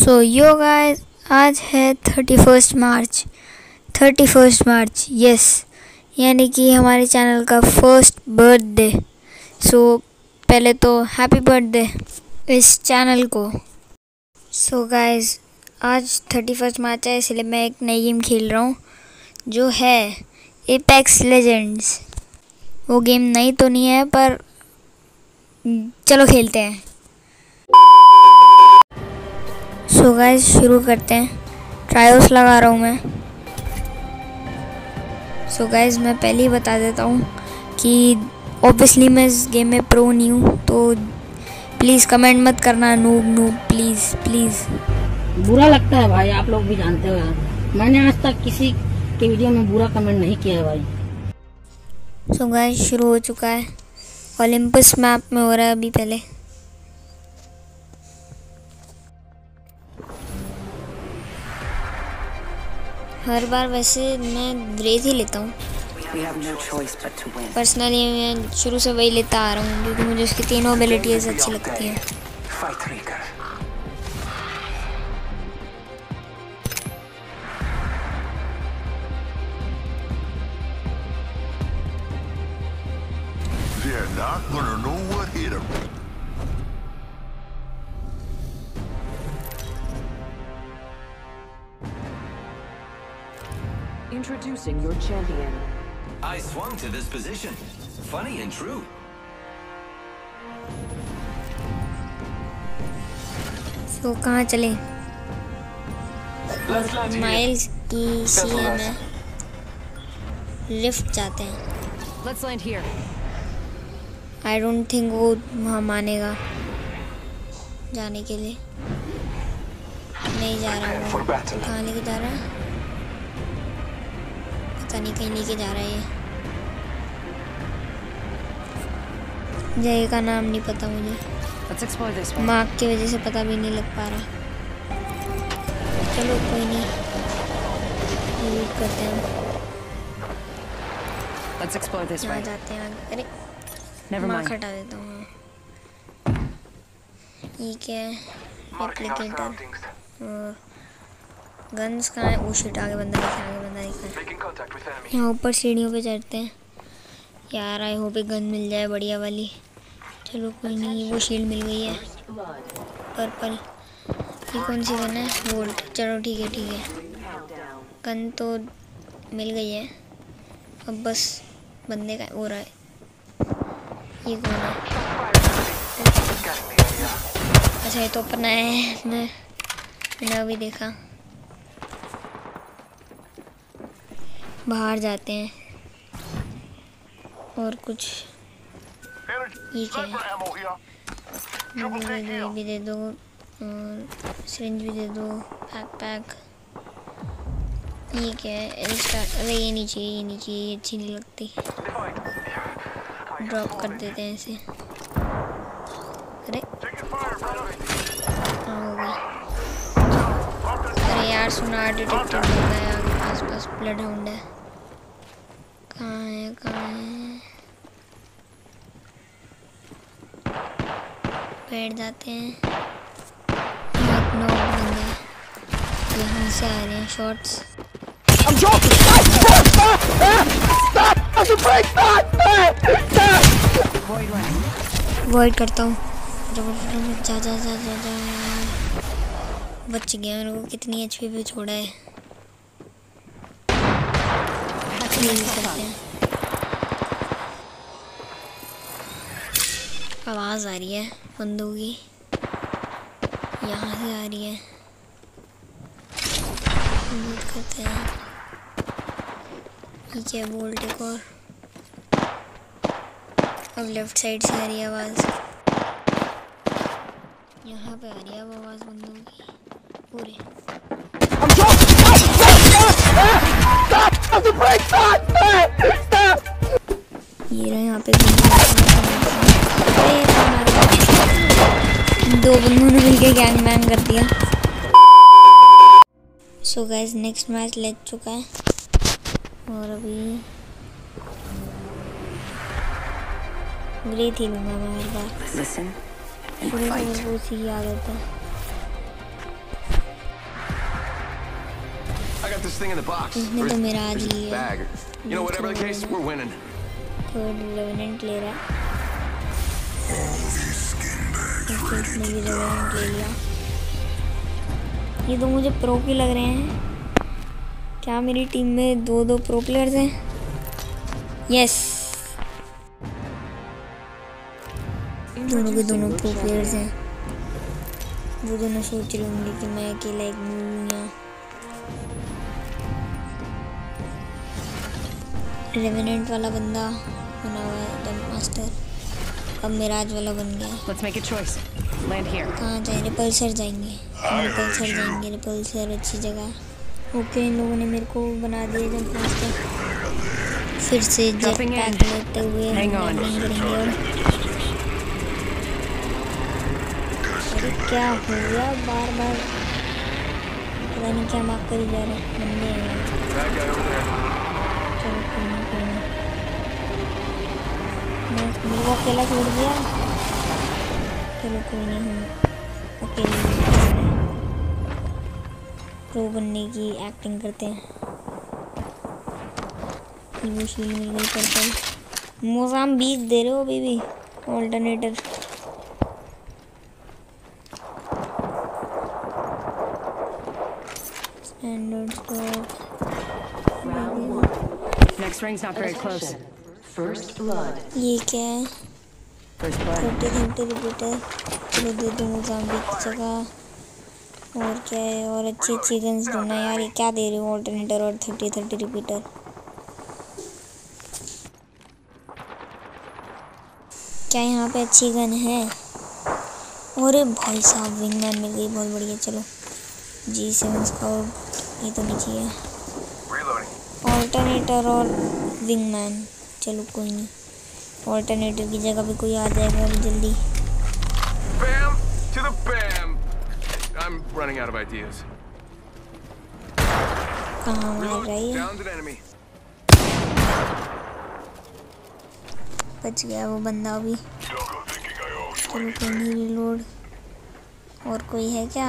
सो यो guys आज है thirty first March thirty first March yes यानी कि हमारे चैनल का फ़र्स्ट बर्थडे सो पहले तो हैप्पी बर्थडे इस चैनल को. सो so गाइस आज थर्टी फ़र्स्ट मार्च है, इसलिए मैं एक नई गेम खेल रहा हूँ, जो है एपेक्स लेजेंड्स वो गेम नई तो नहीं है, पर चलो खेलते हैं. सो गाइस शुरू करते हैं। ट्रायोस लगा रहा हूँ मैं। सो so गाइस मैं पहले ही बता देता हूँ कि ऑब्वियसली मैं इस गेम में प्रो नहीं हूँ तो प्लीज़ कमेंट मत करना नूब नूब प्लीज़ प्लीज़ बुरा लगता है भाई आप लोग भी जानते हो यार। मैंने आज तक किसी के वीडियो में बुरा कमेंट नहीं किया है भाई। सो so गाइस शुरू हो चुका है। ओलंपस मैप में हो रहा है अभी पहले। हर बार वैसे मैं रेत ही लेता हूँ। पर्सनली मैं शुरू से वही लेता आ रहा हूँ क्योंकि मुझे उसकी तीनों एबिलिटीज़ अच्छी लगती हैं। Introducing your champion. I swung to this position. Funny and true. तो कहाँ चले माइल्स की सी में लिफ्ट जाते हैं Let's land here. I don't think वो वहाँ मानेगा जाने के लिए नहीं जा रहा वो कहाँ लेके जा रहा है पता नहीं कहीं लेके जा रहा है जगह का नाम नहीं पता मुझे. मार्क की वजह से पता भी नहीं लग पा रहा। चलो कोई नहीं। करते हैं। Let's explore this way. जाते हैं अरे Never मार्क mind. हटा देता हूँ ये क्या है? रेप्लिकेटर और गन्स कहाँ है वो शिट आगे बंदा दिखा आगे बंदा दिखा यहाँ ऊपर सीढ़ियों पे चढ़ते हैं। यार आई होप एक गन मिल जाए बढ़िया वाली। चलो कोई नहीं वो शील्ड मिल गई है। पर्पल ये कौन सी गन है? वोल्ट चलो ठीक है ठीक है। गन तो मिल गई है। अब बस बंदे का हो रहा है। ये कौन है? अच्छा ये तो अपना है मैं मैंने अभी देखा। बाहर जाते हैं। और कुछ ये क्या है? दो ये भी दे दो, और सिरिंज भी दे दो पैक पैक ये क्या है? अरे ये नहीं चाहिए, ये नहीं चाहिए, ये अच्छी नहीं लगती। ड्रॉप कर देते हैं इसे। अरे। हाँ अरे यार, सुना डिटेक्टर हो रहा है, आगे पास पास ब्लड हाउंड है। कहाँ है कहाँ है बैठ जाते हैं। नौ बंदा यहाँ से आ रहे हैं शॉट्स वॉइड करता हूँ। जा जा जा जा जा। बच गया मेरे को। कितनी एच पी भी छोड़ा है। आवाज़ आ रही है, बंदूक की। यहाँ से आ रही है। करते हैं। क्या बोल्ट एक और अब लेफ़्ट साइड से आ रही है आवाज़। यहाँ पे आ रही है अब आवाज़ बंदूक की। पूरे। ये रहा यहाँ पे अरे दो बंदों ने मिलकर गैंग बैंग कर दिया। सो गाइस नेक्स्ट मैच लग चुका है। और अभी ग्रेट ही लूँगा मैं हर बार। की आदत है got this thing in the box. इसने Or तो मेरा or आज लिया bag. You know, whatever the case, we're winning. Third revenant ले रहा इसने भी रेवेनेंट ले लिया ये तो मुझे प्रो के लग रहे हैं। क्या मेरी टीम में दो दो प्रो प्लेयर्स हैं? यस दोनों के दोनों प्रो प्लेयर्स हैं। वो दोनों सोच रहे होंगे कि मैं अकेला एक मूव यहाँ रेवेनेंट वाला बंदा बना हुआ है डंप मास्टर अब मिराज वाला बन गया। Let's make a choice. Land here. कहाँ जाए रिपल्सर जाएँगे। हम रिपल्सर जाएँगे रिपल्सर अच्छी जगह। है ओके इन लोगों ने मेरे को बना दिया जंप मास्टर फिर से जेट in. पैक लेते हुए. लैंडिंग करेंगे और अरे क्या हो गया? बार बार पता नहीं क्या मार कर ही जा रहे हैं। बंदे मेरे को अकेला छोड़ दिया। चलो कोई नहीं हम अकेले प्रो बनने की एक्टिंग करते हैं। वो शील मिल गई पर्पल मोजाम बीज दे रहे हो baby alternator standard stock Next ring's not very close. First blood. ये क्या है? First blood. Thirty thirty repeater चलो दे दूँ मोजाम्बिक की जगह। और क्या है? और अच्छी अच्छी गन्स ढूंढना है यार ये क्या दे रही हूँ ऑल्टरनेटर और थर्टी थर्टी रिपीटर क्या यहाँ पे अच्छी गन है? अरे भाई साहब विंगमैन मिल गई बहुत बढ़िया चलो। जी सेवन स्काउट ये तो नहीं चाहिए ऑल्टरनेटर और विंगमैन चलो कोई नहीं। ऑल्टरनेटर की जगह भी कोई आ जाएगा अभी जल्दी। Bam to the bam I am running out of ideas कहाँ मार रहा है? बच गया वो बंदा अभी। चलो कोई नहीं रीलोड और कोई है क्या?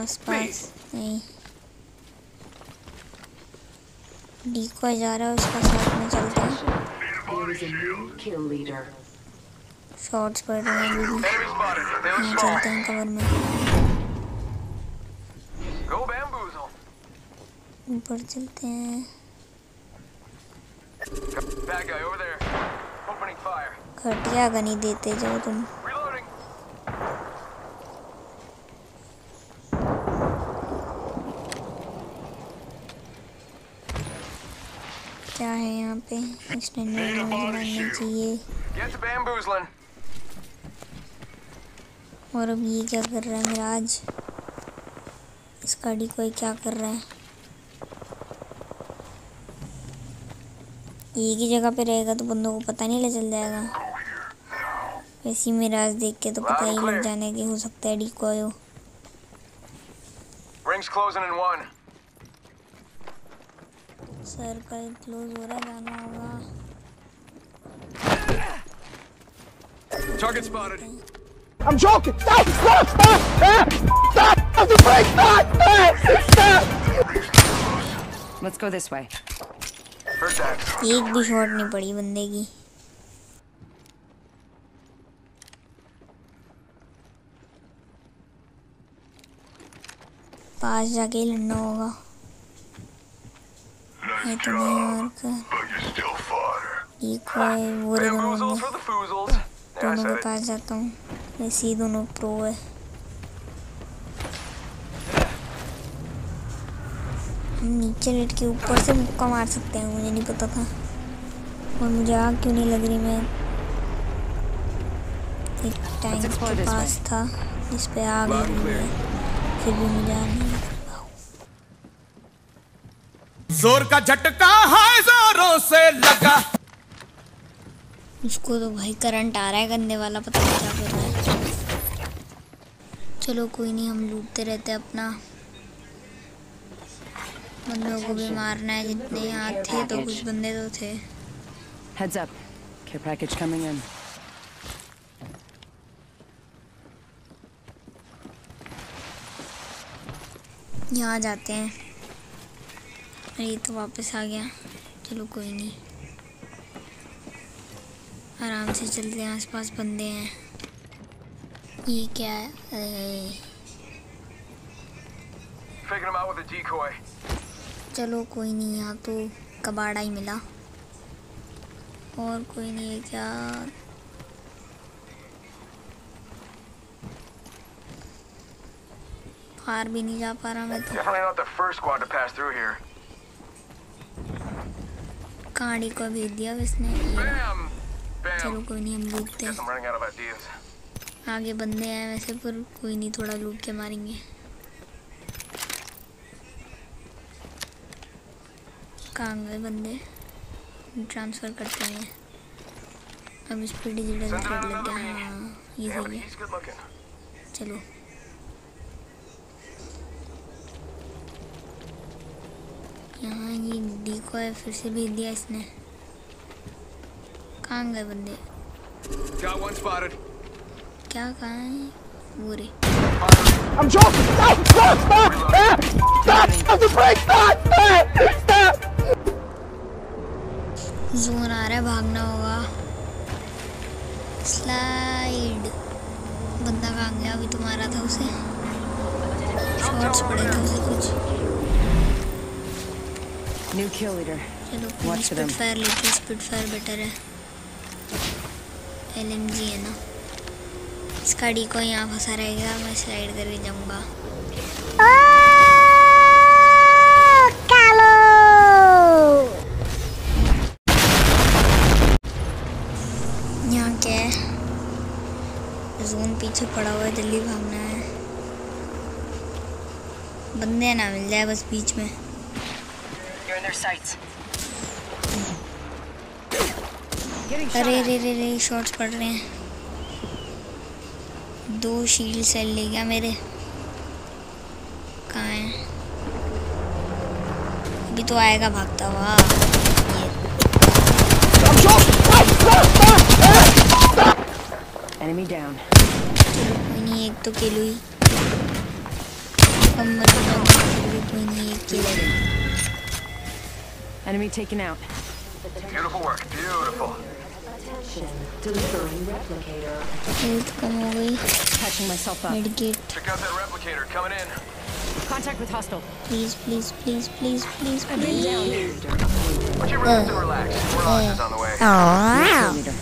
आस पास नहीं। डीकॉय जा रहा है उसका साथ में तो हाँ, चलते हैं। शॉट्स पर हैं चलते हैं कवर में। ऊपर चलते हैं। घटिया गनी देते जाओ तुम। पे। एक्सटेंडेड रेंज चाहिए. और अब ये क्या कर रहा है मिराज? इसका डी कोई क्या कर रहा है? एक ही जगह पे रहेगा तो बंदों को पता नहीं चल जाएगा। वैसे ही मिराज देख के तो पता ही लग जाने के हो सकता है डी को आयो। Ring's closing in one. Circle close हो रहा है जाना होगा Target spotted. I'm joking. Stop! Stop! Stop! Stop! Stop! Stop the break! Stop! Stop! Stop! Let's go this way. Heard that. एक भी शॉट नहीं पड़ी बंदे की पास जाके ही लड़ना होगा ये तो नहीं और. एक है दोनों for the foozles. दोनों के पास जाता हूँ। ही दोनों प्रो है। नीचे लेट के ऊपर से मुक्का मार सकते हैं मुझे नहीं पता था। और मुझे आग क्यों नहीं लग रही मैं? एक टाइम के पास था जिस पे आग लगी है। फिर भी मुझे आग नहीं लग। रहा ज़ोर का झटका हाय जोरों से लगा। उसको तो भाई करंट आ रहा है गंदे वाला पता नहीं क्या कर रहा है। चलो कोई नहीं हम लूटते रहते अपना। बंदों को भी मारना है जितने यहाँ थे तो कुछ बंदे तो थे। Heads up. Care package coming in. यहाँ जाते हैं। अरे ये तो वापस आ गया। चलो कोई नहीं। आराम से चलते हैं आसपास बंदे हैं। ये क्या है. चलो कोई नहीं यहाँ तो कबाड़ा ही मिला। और कोई नहीं है क्या? पार भी नहीं जा पा रहा मैं तो Definitely not the first squad to pass through here. कहानी को भेज दिया उसने! चलो कोई नहीं हम लूटते हैं. आगे बंदे हैं वैसे पर कोई नहीं थोड़ा लूट के मारेंगे। कहाँ गए बंदे? ट्रांसफ़र करते हैं। अब इस पर डिजिटल लग गया। हाँ। ये सही है. चलो। यहाँ ये डीको है फिर से भेज दिया इसने कहाँ गए बंदे Got one spotted. क्या कहाँ है वो I'm joking! Stop! Stop! Stop! Stop! Stop! Stop the brake! Stop! Stop! Stop! Zone आ रहा है भागना होगा स्लाइड बंदा कहाँ गया अभी तो मारा था उसे शॉट्स पड़े थे उसे कुछ New kill leader. चलो Watch for them. Spitfire लेते हैं स्पिट फायर बेटर है एल है ना। इसका डी को यहाँ फंसा रहेगा मैं स्लाइड करके जाऊँगा। यहाँ क्या है? जोन पीछे पड़ा हुआ है जल्दी भागना है। बंदे ना मिल जाए बस बीच में। Their sights. अरे रे रे रे शॉट्स पड़ रहे हैं। दो शील्ड सेल ले गया मेरे। कहाँ है? अभी तो आएगा भागता हुआ! Enemy down. नहीं एक तो किल हुई। अब मत बताओ, कोई नहीं एक किल Enemy taken out. Beautiful work. Beautiful. Attention. Delivering replicator. Catching myself up. Medkit. Check out that replicator coming in. Contact with hostile. Please, please, please, please, please, please. Put your wrists uh. and relax. Mirage uh. on the way. Oh.